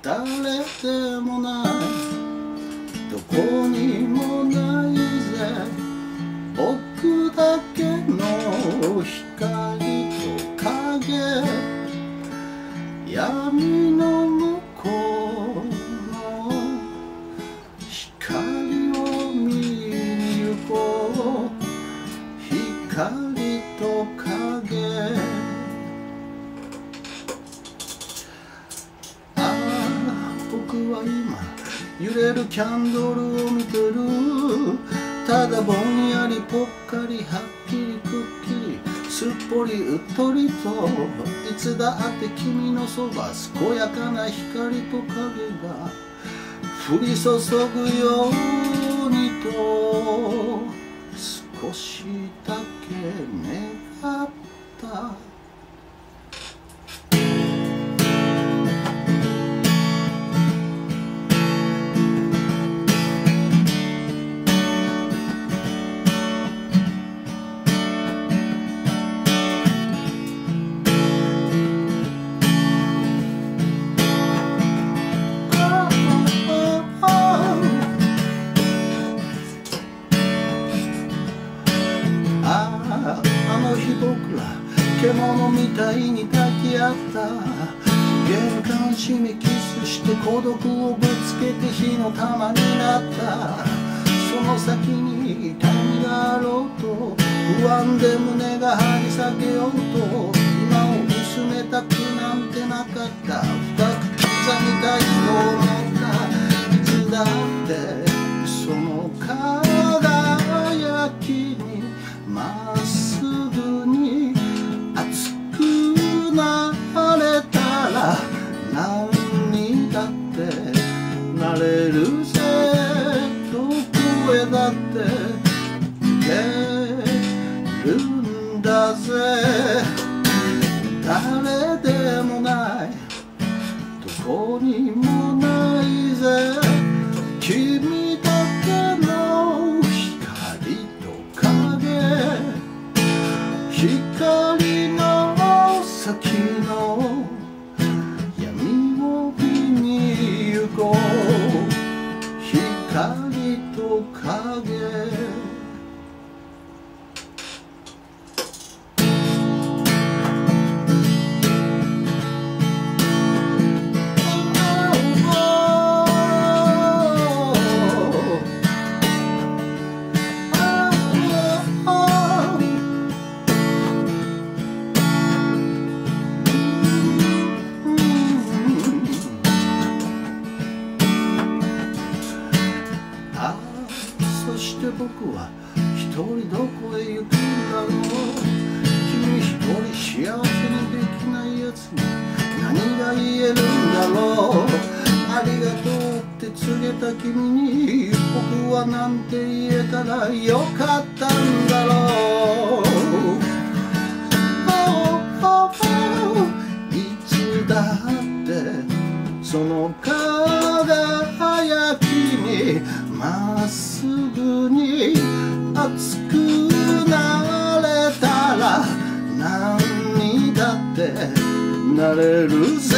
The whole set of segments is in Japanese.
誰でもないどこにもないぜ。僕だけの光と影。闇のは今揺れるキャンドルを見てる。ただぼんやりぽっかりはっきりくっきり。すっぽりうっとりといつだって君のそば健やかな光と影が。降り注ぐようにと少しだけ願みたいに抱き合った。玄関閉めキスして孤独をぶつけて火の玉になった。その先に痛みがあろうと不安で胸が張り裂けようと今を薄めたくなんてなかった。深く刻みたいと思ったいつだって何にだってなれるさ。して僕は一人どこへ行くんだろう君一人幸せにできないやつに何が言えるんだろうありがとうって告げた君に僕はなんて言えたらよかったんだろうれるぜ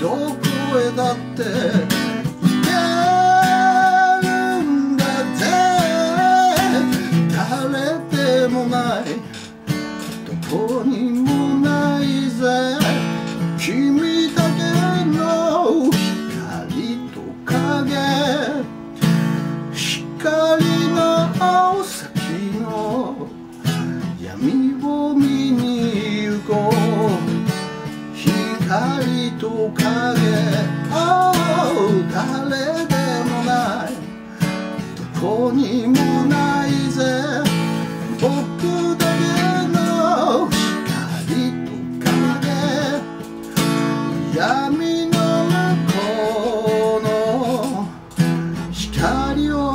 どこへだって光と影 Oh 誰でもない。どこにもないぜ僕だけの光と影闇の向こうの光を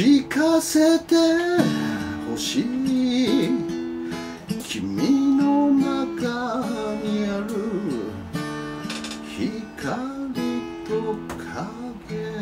聞かせてほしい君の中にある光と影